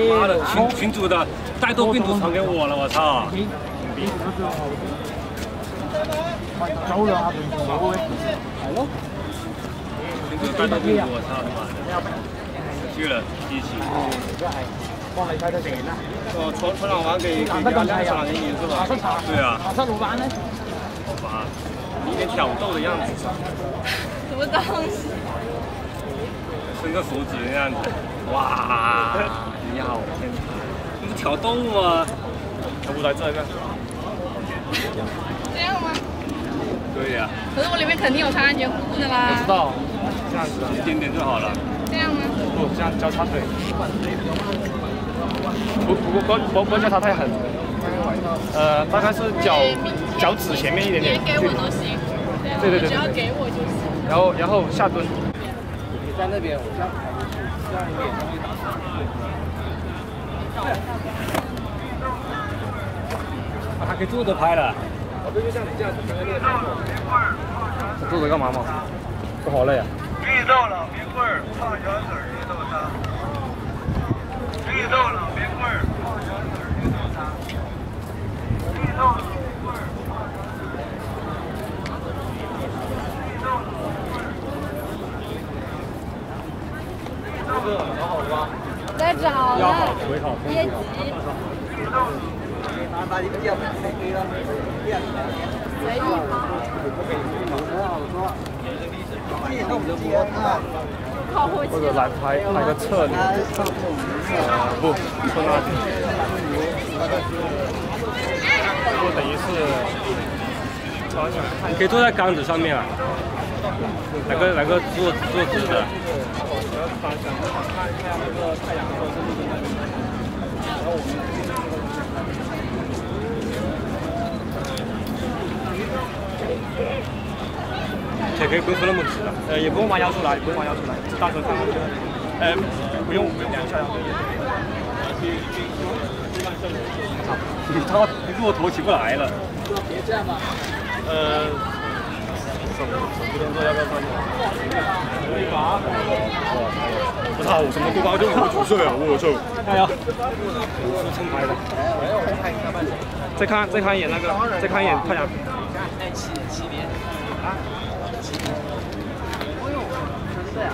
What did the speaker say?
妈的群群主的带毒病毒传给我了，我操！走了啊，平好哥，系咯？带毒病毒，我操他妈！去了，支持！帮你开哦，传传老王给给给老王，老王你是吧？对啊。老王老呢？好板，你有点挑逗的样子什么东西？是 个手指的样子，哇！挑动物吗？挑不来这个。这样吗？可以啊。可是我里面肯定有穿安全裤的啦。我知道，这样子，一点点就好了。这样吗？不，这样交叉腿。不不不不不交叉太狠。呃，大概是脚脚趾前面一点点。对对对，只要给我就行。然后然后下蹲。你在那边，我这样。给柱子拍了。这柱子干嘛吗？不好累。绿豆老冰棍儿，胖小子儿绿豆沙。绿豆老冰棍儿，胖小子儿绿豆沙。绿豆冷冰棍儿。在找呢。别急。或者来拍拍个侧面，不，从那里。就等于是，你可以坐在杆子上面啊，来个来个坐坐直的。腿可以绷的那么直的，呃，也不用弯腰出来，不用弯腰出来，大纯看上去。呃，不用不用两下腰。你操！你给我起不来了。别这样吧。呃。我操！我怎么多高就五十岁啊？我操！加油。我是蹭拍的。再看再看一眼那个，再看一眼太阳。起几年？啊，几？哎呦，是这样。